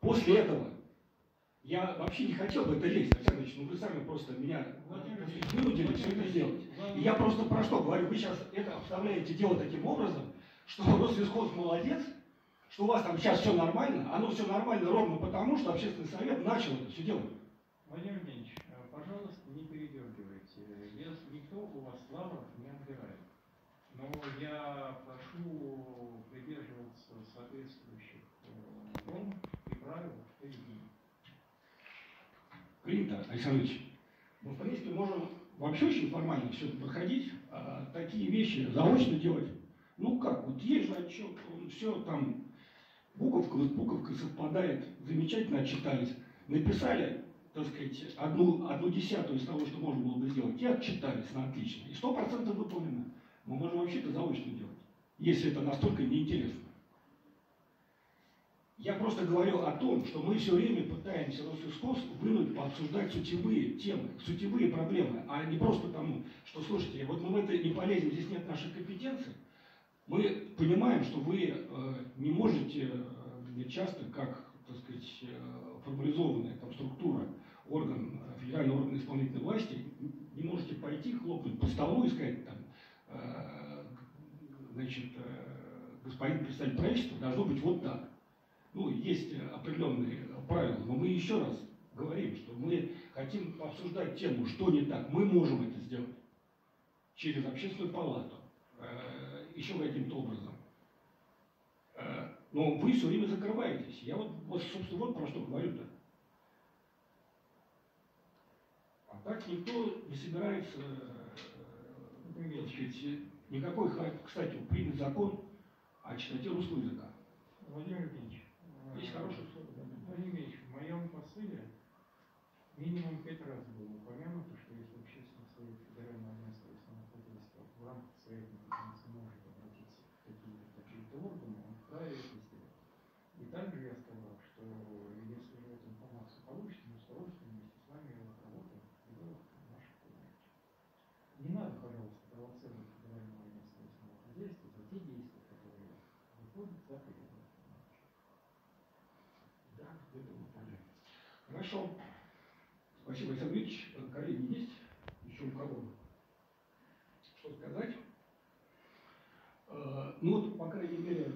После этого я вообще не хотел бы это лезть, Александр Ильич, ну вы сами просто меня вынудили все это сделать. И я просто про что говорю, вы сейчас это обставляете дело таким образом, что Росвискоз молодец, что у вас там сейчас все нормально, оно все нормально ровно потому, что общественный совет начал это все делать. Владимир Евгеньевич, э, пожалуйста, не передергивайте. Никто у вас лавров не отбирает. Но я прошу придерживаться соответствующих э, норм и правил поведения. Принято, Александр Ильич. Мы, в принципе, можем вообще очень формально все проходить, а такие вещи заочно делать. Ну как, вот есть же отчет, он все там, буковка с буковкой совпадает, замечательно отчитались. Написали, так сказать, одну, одну десятую из того, что можно было бы сделать, и отчитались на отлично. И сто процентов выполнено. Мы можем вообще это заочно делать, если это настолько неинтересно. Я просто говорю о том, что мы все время пытаемся Росфискос вынуть пообсуждать сутевые темы, сутевые проблемы, а не просто потому, что, слушайте, вот мы в это не полезем, здесь нет нашей компетенции. Мы понимаем, что вы э, не можете э, часто, как, так сказать, э, формализованная там структура, орган, федеральный орган исполнительной власти, не можете пойти, хлопнуть по столу и сказать, там, значит, господин представитель правительства, должно быть вот так ну, есть определенные правила, но мы еще раз говорим, что мы хотим обсуждать тему, что не так. Мы можем это сделать через общественную палату, э, еще каким-то образом. Э, но вы все время закрываетесь. Я вот, вот собственно, вот про что говорю-то. А так никто не собирается, э, так сказать, никакой, кстати, принят закон о чистоте русского языка. Владимир Евгеньевич, э, Есть хороший слово. Владимир Евгеньевич, в моем посыле минимум пять раз было упомянуто, что если общественный совет федерального агентства самоходительства в рамках своей компетенции может обратиться к каким-то каким-то органам, он вправе это сделать. И также я сказал, что если вы эту информацию получите, мы с удовольствием вместе с вами работаем в пределах наших полномочий. Не надо, пожалуйста, провоцировать федерального агентства самоходительства за те действия, которые выходят за пределы полномочий. Да, это мы поняли. Хорошо. Спасибо, Александр Ильич. Коллеги есть? Еще у кого? Что сказать? Э, ну вот, по крайней мере,